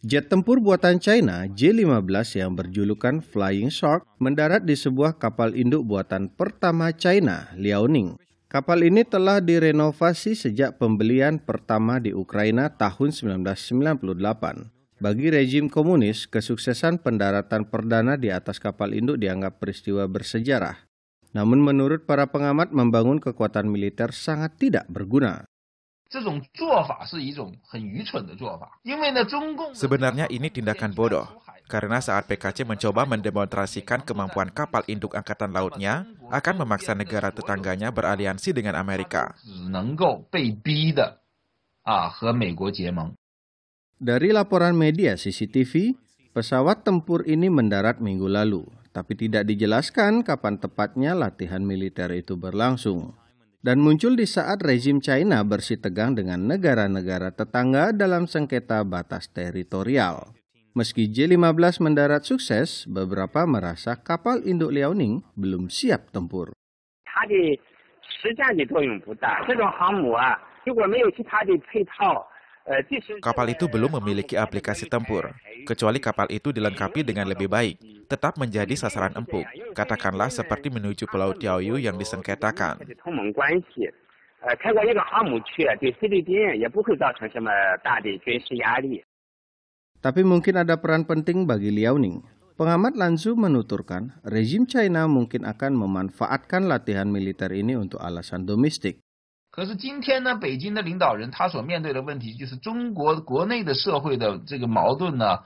Jet tempur buatan China J-15 yang berjulukan Flying Shark mendarat di sebuah kapal induk buatan pertama China, Liaoning. Kapal ini telah direnovasi sejak pembelian pertama di Ukraina tahun 1998. Bagi rejim komunis, kesuksesan pendaratan perdana di atas kapal induk dianggap peristiwa bersejarah. Namun menurut para pengamat membangun kekuatan militer sangat tidak berguna. Sebenarnya ini tindakan bodoh, karena saat PKC mencoba mendemonstrasikan kemampuan kapal induk angkatan lautnya, akan memaksa negara tetangganya beraliansi dengan Amerika. Dari laporan media CCTV, pesawat tempur ini mendarat minggu lalu, tapi tidak dijelaskan kapan tepatnya latihan militer itu berlangsung dan muncul di saat rezim China bersitegang dengan negara-negara tetangga dalam sengketa batas teritorial. Meski J-15 mendarat sukses, beberapa merasa kapal induk Liaoning belum siap tempur. Kapal itu belum memiliki aplikasi tempur, kecuali kapal itu dilengkapi dengan lebih baik, tetap menjadi sasaran empuk, katakanlah seperti menuju Pulau Tiaoyu yang disengketakan. Tapi mungkin ada peran penting bagi Liaoning. Pengamat Lanzu menuturkan, rezim China mungkin akan memanfaatkan latihan militer ini untuk alasan domestik. 可是今天呢，北京的领导人他所面对的问题就是中国国内的社会的这个矛盾呢，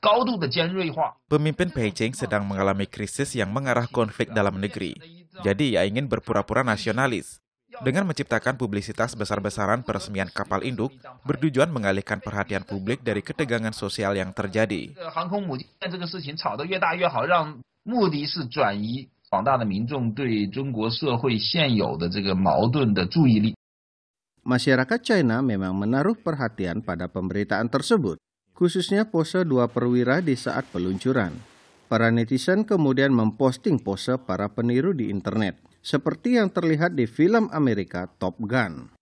高度的尖锐化。Pemimpin Beijing sedang mengalami krisis yang mengarah konflik dalam negeri. Jadi ia ingin berpura-pura nasionalis. Dengan menciptakan publisitas besar-besaran peresmian kapal induk, bertujuan mengalihkan perhatian publik dari ketegangan sosial yang terjadi. 广大的民众对中国社会现有的这个矛盾的注意力。Masyarakat China memang menaruh perhatian pada pemberitaan tersebut, khususnya pose dua perwira di saat peluncuran. Para netizen kemudian memposting pose para peniru di internet, seperti yang terlihat di film Amerika Top Gun.